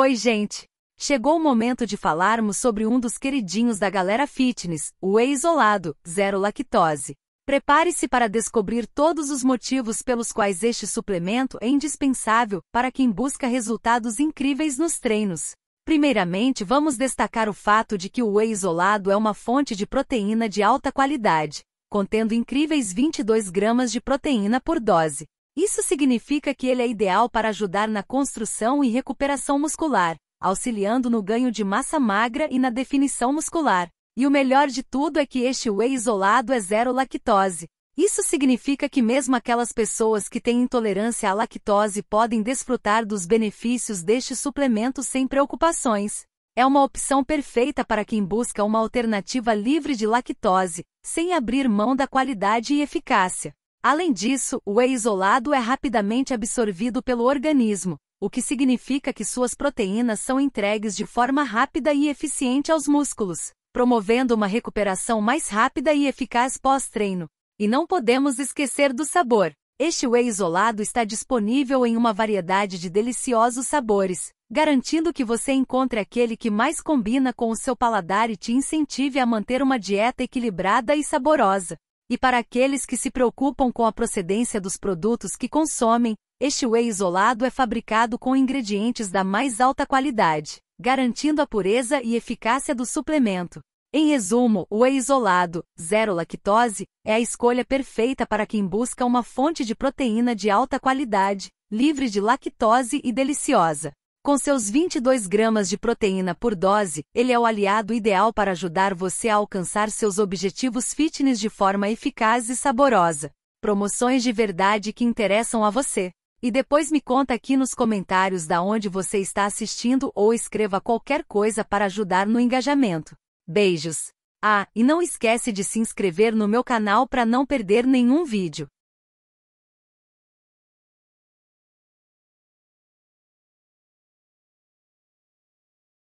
Oi, gente! Chegou o momento de falarmos sobre um dos queridinhos da galera fitness, o whey isolado, zero lactose. Prepare-se para descobrir todos os motivos pelos quais este suplemento é indispensável para quem busca resultados incríveis nos treinos. Primeiramente, vamos destacar o fato de que o whey isolado é uma fonte de proteína de alta qualidade, contendo incríveis 22 gramas de proteína por dose. Isso significa que ele é ideal para ajudar na construção e recuperação muscular, auxiliando no ganho de massa magra e na definição muscular. E o melhor de tudo é que este whey isolado é zero lactose. Isso significa que mesmo aquelas pessoas que têm intolerância à lactose podem desfrutar dos benefícios deste suplemento sem preocupações. É uma opção perfeita para quem busca uma alternativa livre de lactose, sem abrir mão da qualidade e eficácia. Além disso, o whey isolado é rapidamente absorvido pelo organismo, o que significa que suas proteínas são entregues de forma rápida e eficiente aos músculos, promovendo uma recuperação mais rápida e eficaz pós-treino. E não podemos esquecer do sabor. Este whey isolado está disponível em uma variedade de deliciosos sabores, garantindo que você encontre aquele que mais combina com o seu paladar e te incentive a manter uma dieta equilibrada e saborosa. E para aqueles que se preocupam com a procedência dos produtos que consomem, este whey isolado é fabricado com ingredientes da mais alta qualidade, garantindo a pureza e eficácia do suplemento. Em resumo, o whey isolado, zero lactose, é a escolha perfeita para quem busca uma fonte de proteína de alta qualidade, livre de lactose e deliciosa. Com seus 22 gramas de proteína por dose, ele é o aliado ideal para ajudar você a alcançar seus objetivos fitness de forma eficaz e saborosa. Promoções de verdade que interessam a você. E depois me conta aqui nos comentários da onde você está assistindo ou escreva qualquer coisa para ajudar no engajamento. Beijos! Ah, e não esquece de se inscrever no meu canal para não perder nenhum vídeo.